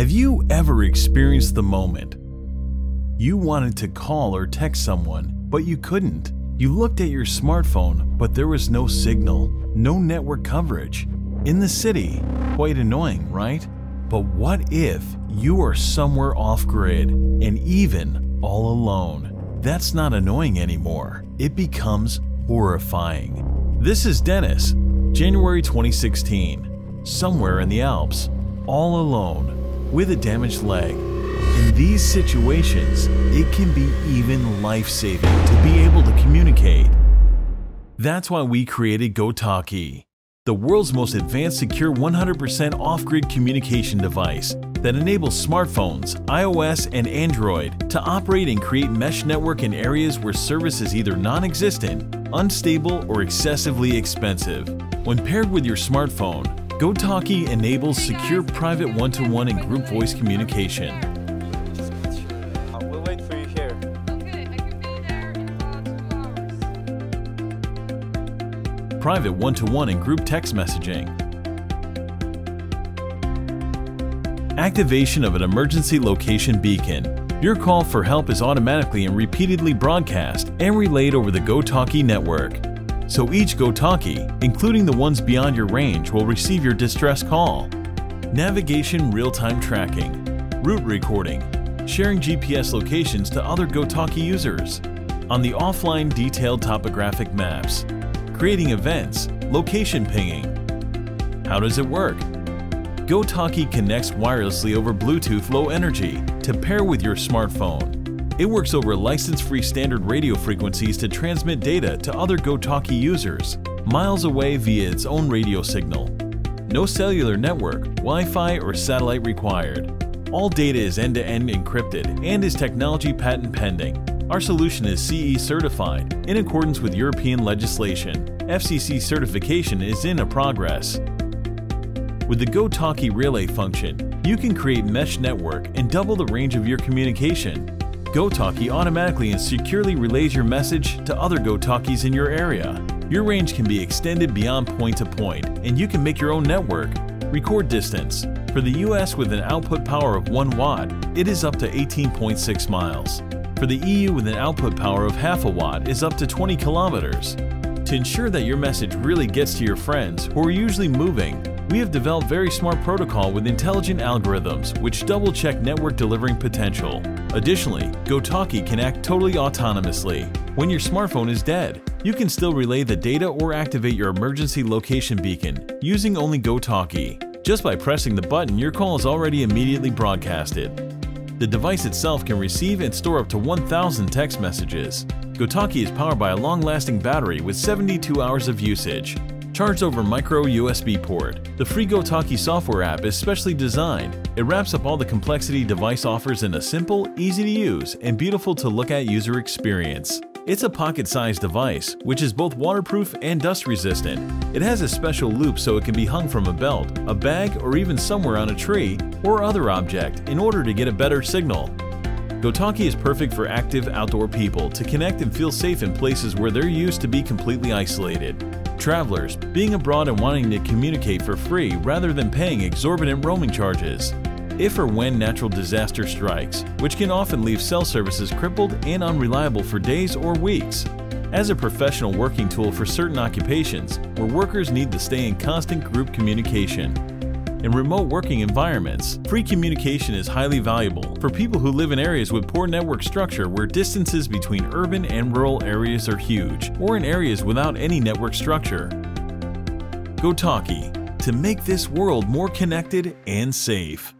Have you ever experienced the moment you wanted to call or text someone, but you couldn't? You looked at your smartphone, but there was no signal, no network coverage. In the city, quite annoying, right? But what if you are somewhere off grid and even all alone? That's not annoying anymore. It becomes horrifying. This is Dennis, January 2016, somewhere in the Alps, all alone with a damaged leg. In these situations, it can be even life-saving to be able to communicate. That's why we created Gotoky, the world's most advanced secure 100% off-grid communication device that enables smartphones, iOS, and Android to operate and create mesh network in areas where service is either non-existent, unstable, or excessively expensive. When paired with your smartphone, Gotoky enables secure private one-to-one and group voice communication. Uh, we'll wait for you here. Okay, I can be there in two hours. private one-to-one and group text messaging, activation of an emergency location beacon. Your call for help is automatically and repeatedly broadcast and relayed over the Gotoky network. So each Gotoky, including the ones beyond your range, will receive your distress call. Navigation real-time tracking, route recording, sharing GPS locations to other Gotoky users, on the offline detailed topographic maps, creating events, location pinging. How does it work? Gotoky connects wirelessly over Bluetooth Low Energy to pair with your smartphone. It works over license-free standard radio frequencies to transmit data to other Gotoky users, miles away via its own radio signal. No cellular network, Wi-Fi, or satellite required. All data is end-to-end encrypted and is technology patent pending. Our solution is CE certified in accordance with European legislation. FCC certification is in progress. With the Gotoky relay function, you can create mesh network and double the range of your communication. Gotoky automatically and securely relays your message to other Gotokys in your area. Your range can be extended beyond point to point, and you can make your own network. Record distance. For the US with an output power of 1 watt, it is up to 18.6 miles. For the EU with an output power of half a watt is up to 20 kilometers. To ensure that your message really gets to your friends who are usually moving, we have developed very smart protocol with intelligent algorithms which double-check network delivering potential. Additionally, Gotoky can act totally autonomously. When your smartphone is dead, you can still relay the data or activate your emergency location beacon using only Gotoky. Just by pressing the button, your call is already immediately broadcasted. The device itself can receive and store up to 1,000 text messages. Gotoky is powered by a long-lasting battery with 72 hours of usage. Charged over micro USB port, the free Gotoky software app is specially designed. It wraps up all the complexity device offers in a simple, easy to use, and beautiful to look at user experience. It's a pocket-sized device, which is both waterproof and dust resistant. It has a special loop so it can be hung from a belt, a bag, or even somewhere on a tree or other object in order to get a better signal. Gotoky is perfect for active outdoor people to connect and feel safe in places where they're used to be completely isolated. Travelers, being abroad and wanting to communicate for free rather than paying exorbitant roaming charges. If or when natural disaster strikes, which can often leave cell services crippled and unreliable for days or weeks. As a professional working tool for certain occupations where workers need to stay in constant group communication. In remote working environments, free communication is highly valuable for people who live in areas with poor network structure where distances between urban and rural areas are huge, or in areas without any network structure. Gotoky, to make this world more connected and safe.